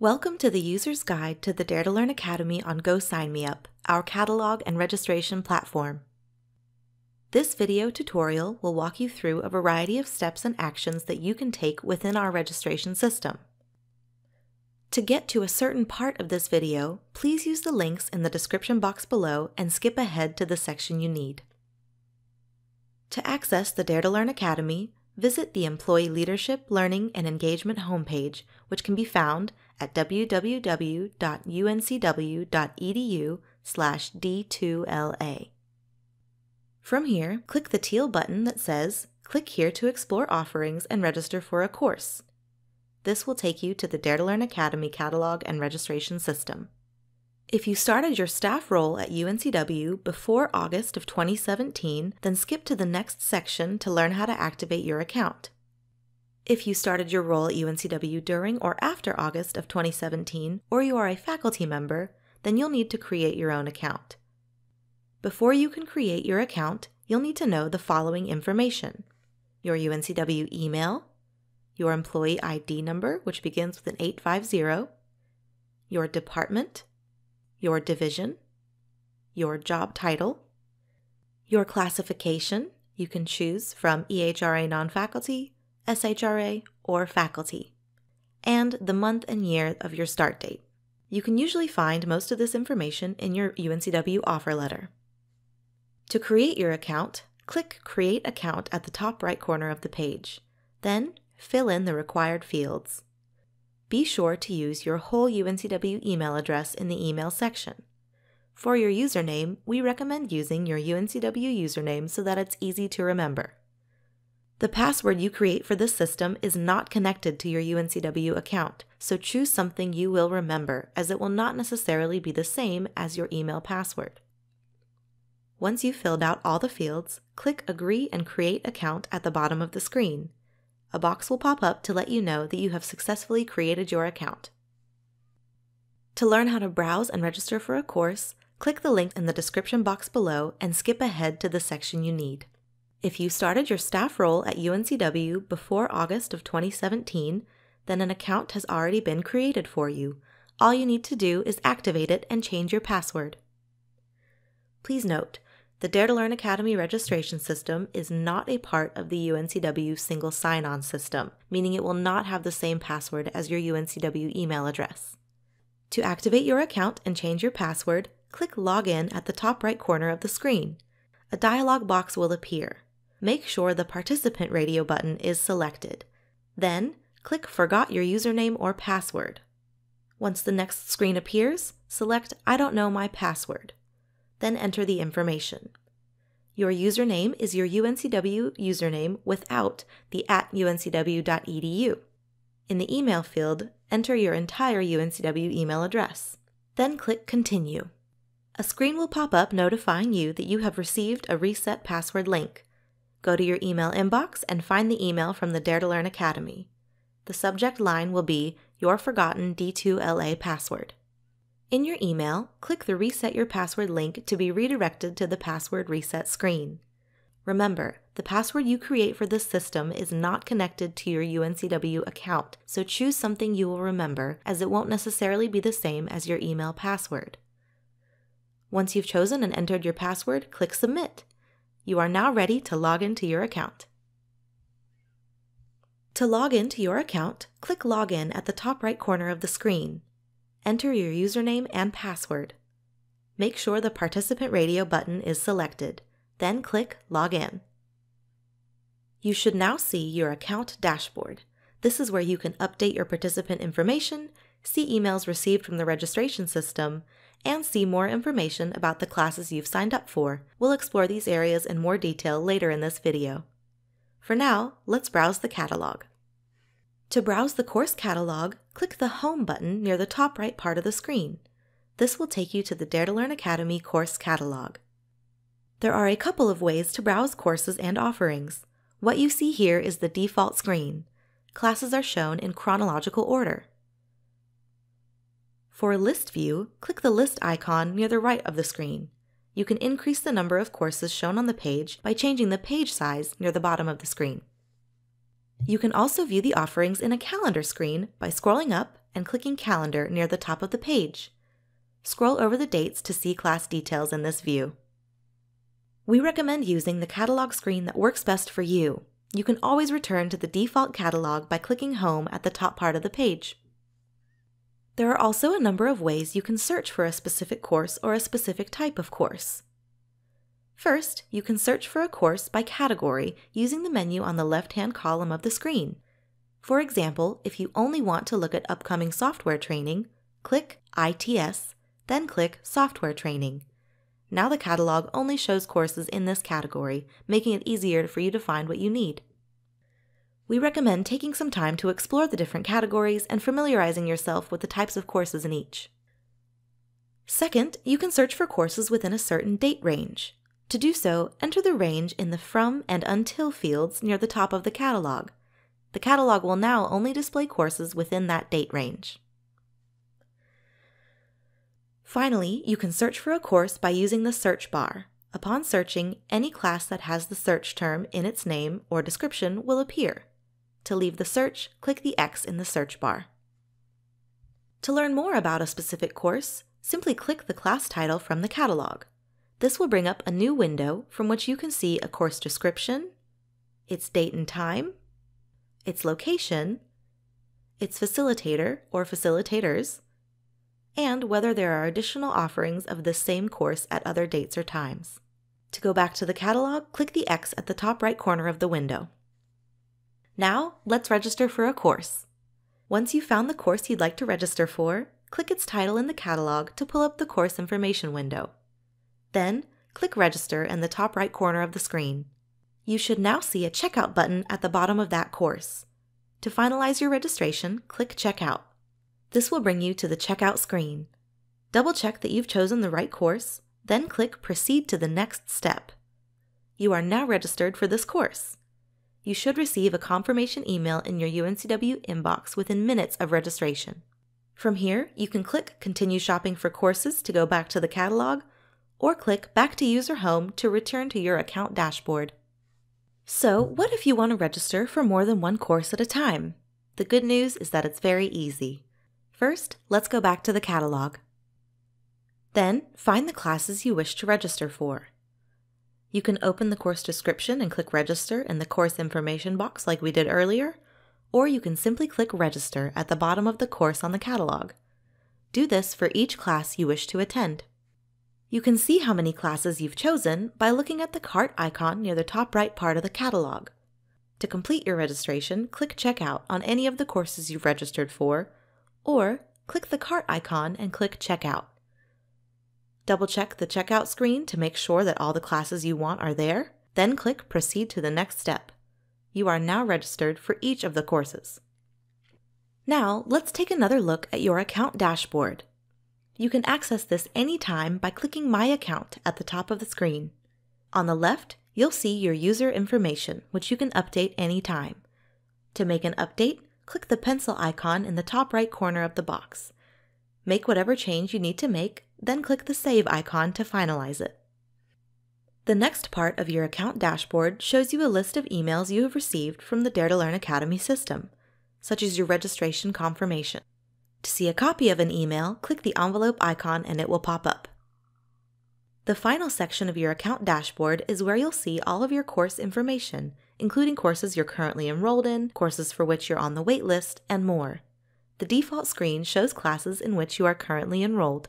Welcome to the User's Guide to the Dare to Learn Academy on GoSignMeUp, our catalog and registration platform. This video tutorial will walk you through a variety of steps and actions that you can take within our registration system. To get to a certain part of this video, please use the links in the description box below and skip ahead to the section you need. To access the Dare to Learn Academy, visit the Employee Leadership, Learning, and Engagement homepage, which can be found at www.uncw.edu slash D2LA. From here, click the teal button that says, Click here to explore offerings and register for a course. This will take you to the Dare to Learn Academy catalog and registration system. If you started your staff role at UNCW before August of 2017, then skip to the next section to learn how to activate your account. If you started your role at UNCW during or after August of 2017, or you are a faculty member, then you'll need to create your own account. Before you can create your account, you'll need to know the following information your UNCW email, your employee ID number, which begins with an 850, your department, your division, your job title, your classification. You can choose from EHRA non faculty, SHRA, or faculty, and the month and year of your start date. You can usually find most of this information in your UNCW offer letter. To create your account, click Create Account at the top right corner of the page. Then, fill in the required fields. Be sure to use your whole UNCW email address in the email section. For your username, we recommend using your UNCW username so that it's easy to remember. The password you create for this system is not connected to your UNCW account, so choose something you will remember, as it will not necessarily be the same as your email password. Once you've filled out all the fields, click Agree and Create Account at the bottom of the screen. A box will pop up to let you know that you have successfully created your account. To learn how to browse and register for a course, click the link in the description box below and skip ahead to the section you need. If you started your staff role at UNCW before August of 2017, then an account has already been created for you. All you need to do is activate it and change your password. Please note, the Dare to Learn Academy registration system is not a part of the UNCW single sign on system, meaning it will not have the same password as your UNCW email address. To activate your account and change your password, click Login at the top right corner of the screen. A dialog box will appear make sure the participant radio button is selected. Then, click Forgot your username or password. Once the next screen appears, select I don't know my password. Then enter the information. Your username is your UNCW username without the at uncw.edu. In the email field, enter your entire UNCW email address. Then click Continue. A screen will pop up notifying you that you have received a reset password link. Go to your email inbox and find the email from the Dare to Learn Academy. The subject line will be Your Forgotten D2LA Password. In your email, click the Reset Your Password link to be redirected to the password reset screen. Remember, the password you create for this system is not connected to your UNCW account, so choose something you will remember as it won't necessarily be the same as your email password. Once you've chosen and entered your password, click Submit. You are now ready to log into your account. To log into your account, click Login at the top right corner of the screen. Enter your username and password. Make sure the Participant Radio button is selected, then click Login. You should now see your account dashboard. This is where you can update your participant information, see emails received from the registration system, and see more information about the classes you've signed up for. We'll explore these areas in more detail later in this video. For now, let's browse the catalog. To browse the course catalog, click the Home button near the top right part of the screen. This will take you to the Dare to Learn Academy course catalog. There are a couple of ways to browse courses and offerings. What you see here is the default screen. Classes are shown in chronological order. For a List View, click the list icon near the right of the screen. You can increase the number of courses shown on the page by changing the page size near the bottom of the screen. You can also view the offerings in a calendar screen by scrolling up and clicking Calendar near the top of the page. Scroll over the dates to see class details in this view. We recommend using the catalog screen that works best for you. You can always return to the default catalog by clicking Home at the top part of the page. There are also a number of ways you can search for a specific course or a specific type of course. First, you can search for a course by category using the menu on the left-hand column of the screen. For example, if you only want to look at upcoming software training, click ITS, then click Software Training. Now the catalog only shows courses in this category, making it easier for you to find what you need. We recommend taking some time to explore the different categories and familiarizing yourself with the types of courses in each. Second, you can search for courses within a certain date range. To do so, enter the range in the From and Until fields near the top of the catalog. The catalog will now only display courses within that date range. Finally, you can search for a course by using the search bar. Upon searching, any class that has the search term in its name or description will appear. To leave the search, click the X in the search bar. To learn more about a specific course, simply click the class title from the catalog. This will bring up a new window from which you can see a course description, its date and time, its location, its facilitator or facilitators, and whether there are additional offerings of this same course at other dates or times. To go back to the catalog, click the X at the top right corner of the window. Now, let's register for a course. Once you've found the course you'd like to register for, click its title in the catalog to pull up the course information window. Then, click Register in the top right corner of the screen. You should now see a checkout button at the bottom of that course. To finalize your registration, click Checkout. This will bring you to the checkout screen. Double check that you've chosen the right course, then click Proceed to the next step. You are now registered for this course you should receive a confirmation email in your UNCW inbox within minutes of registration. From here, you can click Continue Shopping for Courses to go back to the catalog, or click Back to User Home to return to your account dashboard. So, what if you want to register for more than one course at a time? The good news is that it's very easy. First, let's go back to the catalog. Then, find the classes you wish to register for. You can open the course description and click Register in the course information box like we did earlier, or you can simply click Register at the bottom of the course on the catalog. Do this for each class you wish to attend. You can see how many classes you've chosen by looking at the cart icon near the top right part of the catalog. To complete your registration, click Checkout on any of the courses you've registered for, or click the cart icon and click Checkout. Double check the checkout screen to make sure that all the classes you want are there, then click Proceed to the next step. You are now registered for each of the courses. Now, let's take another look at your account dashboard. You can access this anytime by clicking My Account at the top of the screen. On the left, you'll see your user information, which you can update anytime. To make an update, click the pencil icon in the top right corner of the box. Make whatever change you need to make then click the Save icon to finalize it. The next part of your account dashboard shows you a list of emails you have received from the Dare to Learn Academy system, such as your registration confirmation. To see a copy of an email, click the envelope icon and it will pop up. The final section of your account dashboard is where you'll see all of your course information, including courses you're currently enrolled in, courses for which you're on the waitlist, and more. The default screen shows classes in which you are currently enrolled.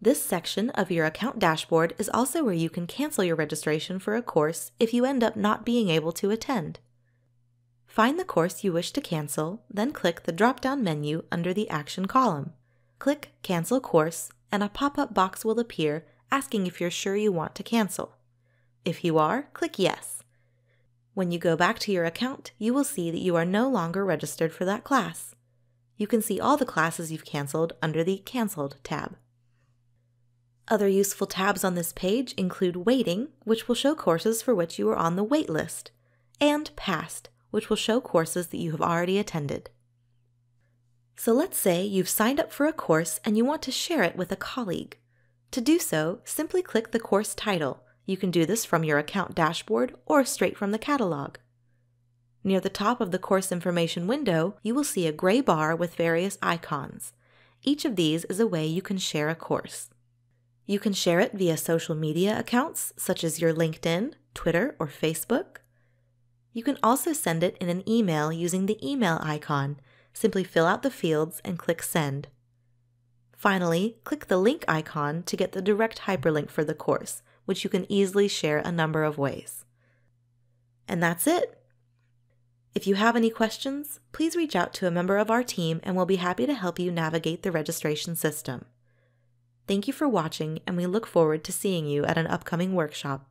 This section of your account dashboard is also where you can cancel your registration for a course if you end up not being able to attend. Find the course you wish to cancel, then click the drop-down menu under the Action column. Click Cancel Course, and a pop-up box will appear asking if you're sure you want to cancel. If you are, click Yes. When you go back to your account, you will see that you are no longer registered for that class. You can see all the classes you've canceled under the Cancelled tab. Other useful tabs on this page include Waiting, which will show courses for which you are on the wait list, and Past, which will show courses that you have already attended. So let's say you've signed up for a course and you want to share it with a colleague. To do so, simply click the course title. You can do this from your account dashboard or straight from the catalog. Near the top of the course information window, you will see a gray bar with various icons. Each of these is a way you can share a course. You can share it via social media accounts such as your LinkedIn, Twitter, or Facebook. You can also send it in an email using the email icon. Simply fill out the fields and click Send. Finally, click the link icon to get the direct hyperlink for the course, which you can easily share a number of ways. And that's it. If you have any questions, please reach out to a member of our team and we'll be happy to help you navigate the registration system. Thank you for watching, and we look forward to seeing you at an upcoming workshop.